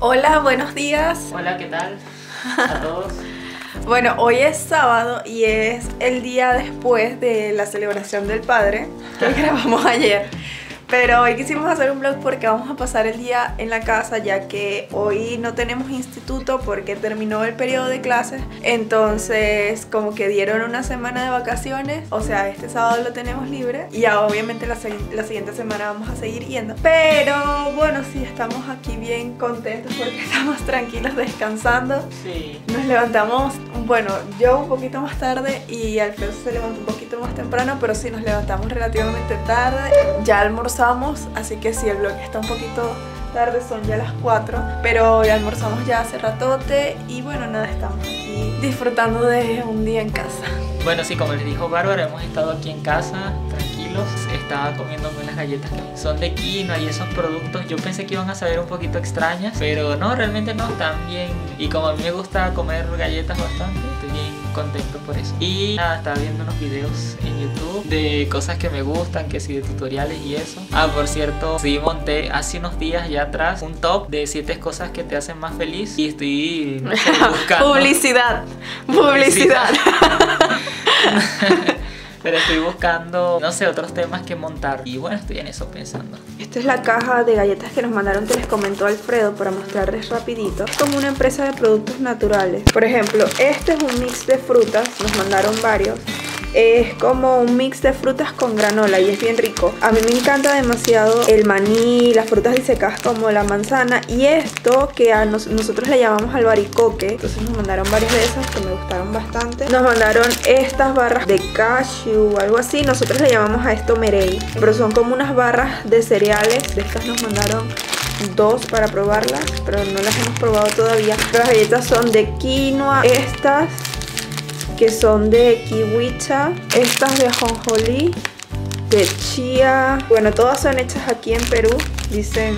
Hola, buenos días. Hola, ¿qué tal? A todos. Bueno, hoy es sábado y es el día después de la celebración del Padre que grabamos ayer. Pero hoy quisimos hacer un vlog porque vamos a pasar el día en la casa ya que hoy no tenemos instituto porque terminó el periodo de clases. Entonces como que dieron una semana de vacaciones. O sea, este sábado lo tenemos libre. Y ya obviamente la, la siguiente semana vamos a seguir yendo. Pero bueno, sí, estamos aquí bien contentos porque estamos tranquilos descansando. Sí. Nos levantamos, bueno, yo un poquito más tarde y Alfredo se levantó un poquito más temprano, pero sí nos levantamos relativamente tarde. Ya almorzamos así que si el vlog está un poquito tarde, son ya las 4, pero ya almorzamos ya hace ratote y bueno, nada, estamos aquí disfrutando de un día en casa. Bueno, sí, como les dijo Bárbara, hemos estado aquí en casa, tranquilos, estaba comiendo unas galletas que son de quinoa y esos productos, yo pensé que iban a saber un poquito extrañas, pero no, realmente no, están bien, y como a mí me gusta comer galletas bastante, contento por eso. Y nada, estaba viendo unos videos en YouTube de cosas que me gustan, que sí, de tutoriales y eso. Ah, por cierto, sí monté hace unos días ya atrás un top de 7 cosas que te hacen más feliz y estoy buscando. publicidad, publicidad. Pero estoy buscando, no sé, otros temas que montar. Y bueno, estoy en eso pensando. Esta es la caja de galletas que nos mandaron que les comentó Alfredo para mostrarles rapidito. como una empresa de productos naturales. Por ejemplo, este es un mix de frutas. Nos mandaron varios es como un mix de frutas con granola y es bien rico. A mí me encanta demasiado el maní, las frutas disecadas como la manzana y esto que a nosotros le llamamos albaricoque. Entonces nos mandaron varias de esas que me gustaron bastante. Nos mandaron estas barras de cashew o algo así. Nosotros le llamamos a esto merey, pero son como unas barras de cereales. De estas nos mandaron dos para probarlas, pero no las hemos probado todavía. Las galletas son de quinoa. Estas que son de kiwicha, estas de ajonjolí, de chía. Bueno, todas son hechas aquí en Perú, dicen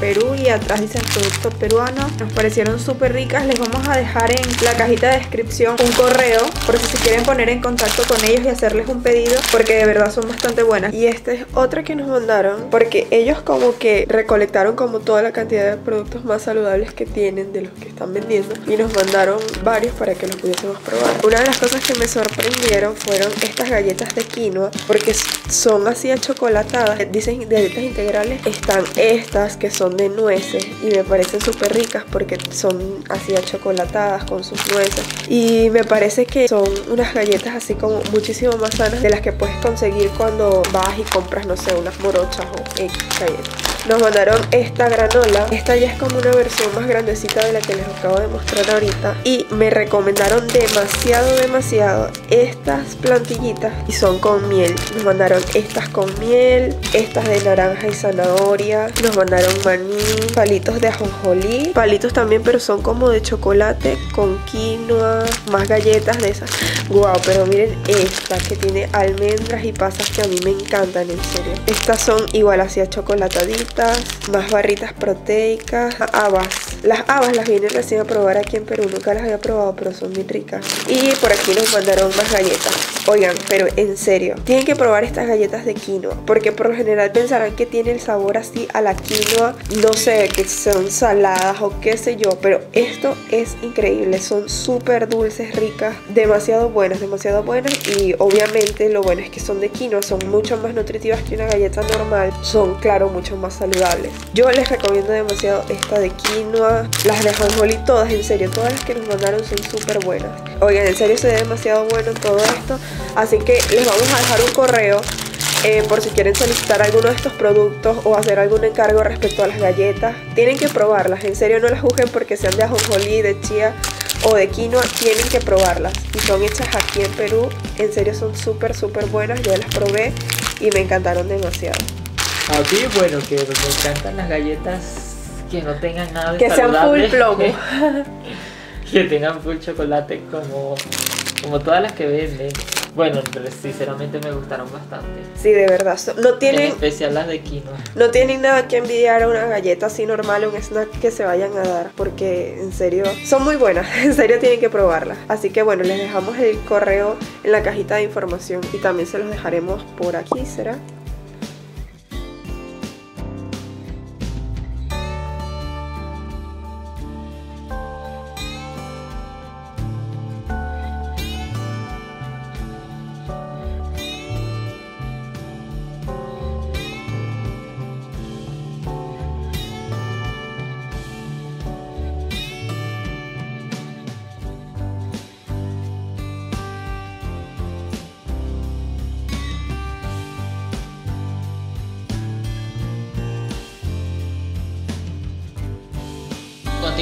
Perú y atrás dicen producto peruano. Nos parecieron súper ricas. Les vamos a dejar en la cajita de descripción un correo por si se quieren poner en contacto con ellos y hacerles un pedido porque de verdad son bastante buenas. Y esta es otra que nos mandaron porque ellos como que recolectaron como toda la cantidad de productos más saludables que tienen de los que están vendiendo y nos mandaron varios para que los pudiésemos probar. Una de las cosas que me sorprendieron fueron estas galletas de quinoa porque son así achocolatadas. Dicen galletas integrales. Están estas que son de nueces y me parecen súper ricas porque son así achocolatadas con sus nueces. Y me parece que son unas galletas así como muchísimo más sanas de las que puedes conseguir cuando vas y compras, no sé, unas morochas o X galletas. Nos mandaron esta granola. Esta ya es como una versión más grandecita de la que les acabo de mostrar ahorita. Y me recomendaron demasiado, demasiado estas plantillitas. Y son con miel. Nos mandaron estas con miel. Estas de naranja y zanahoria. Nos mandaron maní. Palitos de ajonjolí. Palitos también, pero son como de chocolate con quinoa. Más galletas de esas. Wow, pero miren esta que tiene almendras y pasas que a mí me encantan, en serio. Estas son igual así a chocolataditas más barritas proteicas, habas. Las habas las vine recién a probar aquí en Perú, nunca las había probado, pero son muy ricas. Y por aquí nos mandaron más galletas. Oigan, pero en serio, tienen que probar estas galletas de quinoa, porque por lo general pensarán que tiene el sabor así a la quinoa, no sé, que son saladas o qué sé yo, pero esto es increíble, son súper dulces, ricas, demasiado buenas, demasiado buenas y obviamente lo bueno es que son de quinoa, son mucho más nutritivas que una galleta normal, son claro mucho más saludables. Yo les recomiendo demasiado esta de quinoa, las de ajonjolí, todas, en serio, todas las que nos mandaron son súper buenas. Oigan, en serio se ve demasiado bueno todo esto, así que les vamos a dejar un correo eh, por si quieren solicitar alguno de estos productos o hacer algún encargo respecto a las galletas. Tienen que probarlas, en serio no las juzguen porque sean de ajonjolí, de chía o de quinoa, tienen que probarlas. Y son hechas aquí en Perú, en serio son súper, súper buenas, yo las probé y me encantaron demasiado. A mí, bueno, que me encantan las galletas que no tengan nada de Que sean full plomo. que tengan full chocolate como, como todas las que venden. Bueno, pero sinceramente me gustaron bastante. Sí, de verdad. No tienen, en especial las de quinoa. No tienen nada que envidiar a una galleta así normal, un snack que se vayan a dar. Porque en serio, son muy buenas. En serio tienen que probarlas. Así que bueno, les dejamos el correo en la cajita de información. Y también se los dejaremos por aquí, ¿será?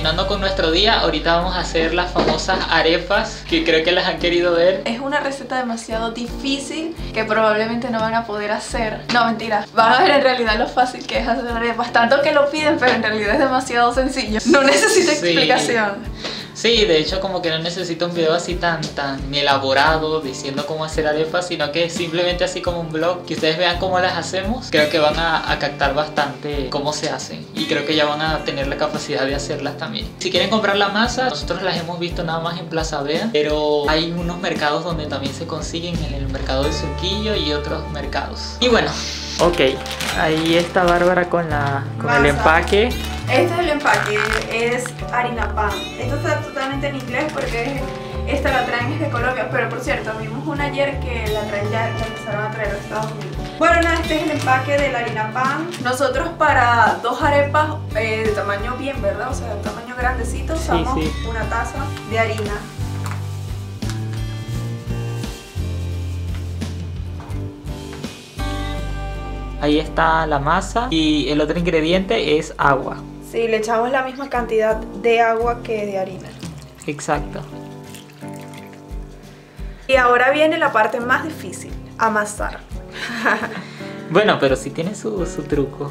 Continuando con nuestro día, ahorita vamos a hacer las famosas arepas que creo que las han querido ver. Es una receta demasiado difícil que probablemente no van a poder hacer. No, mentira. Van a ver en realidad lo fácil que es hacer arepas. Tanto que lo piden, pero en realidad es demasiado sencillo. No necesita Sí. explicación. Sí, de hecho como que no necesito un video así tan, tan elaborado diciendo cómo hacer arepas, sino que simplemente así como un blog, que ustedes vean cómo las hacemos, creo que van a, captar bastante cómo se hacen y creo que ya van a tener la capacidad de hacerlas también. Si quieren comprar la masa, nosotros las hemos visto nada más en Plaza Vea, pero hay unos mercados donde también se consiguen en el mercado de Surquillo y otros mercados. Y bueno, ok, ahí está Bárbara con, la, con el empaque. Este es el empaque, es harina pan. Esto está totalmente en inglés porque esta la traen desde Colombia, pero por cierto, vimos una ayer que la traen ya, la empezaron a traer de Estados Unidos. Bueno, nada, este es el empaque de la harina pan. Nosotros para dos arepas eh, de tamaño bien, ¿verdad? O sea, de tamaño grandecito, Sí, usamos sí. una taza de harina. Ahí está la masa y el otro ingrediente es agua. Sí, le echamos la misma cantidad de agua que de harina. Exacto. Y ahora viene la parte más difícil, amasar. Bueno, pero sí tiene su, su truco.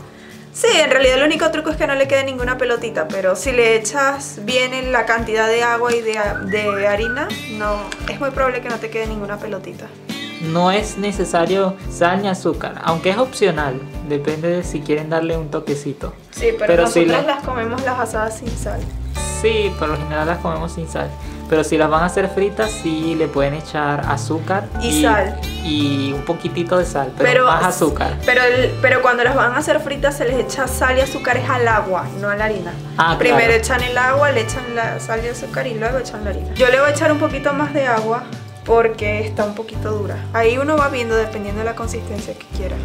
Sí, en realidad el único truco es que no le quede ninguna pelotita, pero si le echas bien en la cantidad de agua y de, de harina, no, es muy probable que no te quede ninguna pelotita. No es necesario sal ni azúcar, aunque es opcional. Depende de si quieren darle un toquecito. Sí, pero, Pero si nosotros la- las comemos las asadas sin sal. Sí, por lo general las comemos sin sal. Pero si las van a hacer fritas, sí le pueden echar azúcar Y sal. Y un poquitito de sal, pero, Pero, más azúcar. Pero, el- pero cuando las van a hacer fritas se les echa sal y azúcar es al agua, no a la harina. Ah, Primero claro. echan el agua, le echan la sal y azúcar y luego echan la harina. Yo le voy a echar un poquito más de agua porque está un poquito dura. Ahí uno va viendo dependiendo de la consistencia que quiera.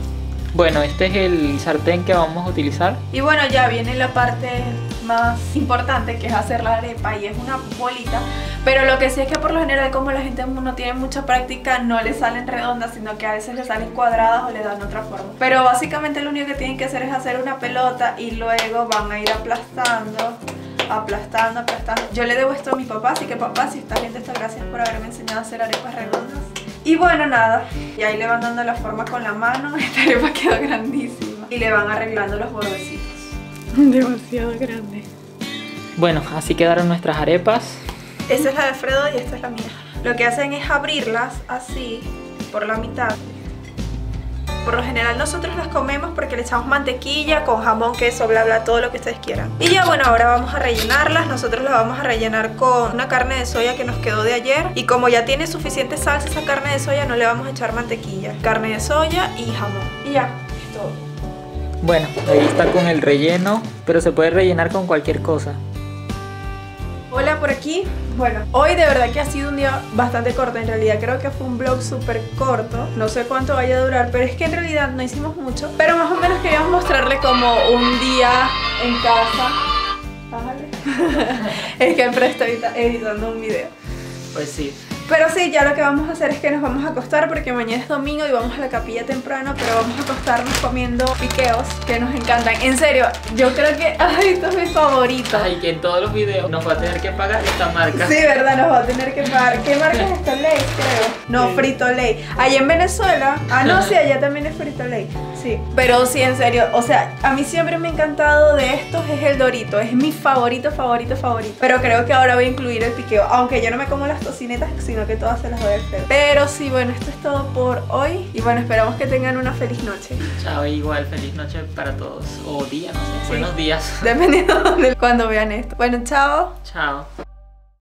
Bueno, este es el sartén que vamos a utilizar. Y bueno, ya viene la parte más importante que es hacer la arepa y es una bolita. Pero lo que sí es que por lo general como la gente no tiene mucha práctica no le salen redondas, sino que a veces le salen cuadradas o le dan otra forma. Pero básicamente lo único que tienen que hacer es hacer una pelota y luego van a ir aplastando, aplastando, aplastando. Yo le debo esto a mi papá, así que papá, si estás viendo esto, gracias por haberme enseñado a hacer arepas redondas. Y bueno, nada, y ahí le van dando la forma con la mano, esta arepa quedó grandísima. Y le van arreglando los bordecitos. Demasiado grande. Bueno, así quedaron nuestras arepas. Esta es la de Fredo y esta es la mía. Lo que hacen es abrirlas así, por la mitad. Por lo general nosotros las comemos porque le echamos mantequilla, con jamón, queso, bla bla, todo lo que ustedes quieran. Y ya bueno, ahora vamos a rellenarlas. Nosotros las vamos a rellenar con una carne de soya que nos quedó de ayer. Y como ya tiene suficiente salsa esa carne de soya, no le vamos a echar mantequilla. Carne de soya y jamón. Y ya, es todo. Bueno, ahí está con el relleno, pero se puede rellenar con cualquier cosa. Hola por aquí. Bueno, hoy de verdad que ha sido un día bastante corto. En realidad creo que fue un vlog súper corto. No sé cuánto vaya a durar, pero es que en realidad no hicimos mucho. Pero más o menos queríamos mostrarle como un día en casa. Bájale. es que está edita- editando un video. Pues sí. Pero sí, ya lo que vamos a hacer es que nos vamos a acostar porque mañana es domingo y vamos a la capilla temprano, pero vamos a acostarnos comiendo piqueos que nos encantan. En serio, yo creo que, ay, esto es mi favorito. Ay, que en todos los videos nos va a tener que pagar esta marca. Sí, verdad, nos va a tener que pagar. ¿Qué marca es esta? Ley, creo. No, Sí. Frito Lay. Allá en Venezuela. Ah, no, sí, allá también es Frito Lay. Sí. Pero sí, en serio. O sea, a mí siempre me ha encantado de estos es el Dorito. Es mi favorito, favorito, favorito. Pero creo que ahora voy a incluir el piqueo. Aunque yo no me como las tocinetas, sino que todas se las doy al Fer. Pero sí, bueno, esto es todo por hoy. Y bueno, esperamos que tengan una feliz noche. Chao, igual, feliz noche para todos. O día, no sé. Buenos días. Dependiendo de cuando vean esto. Bueno, chao. Chao.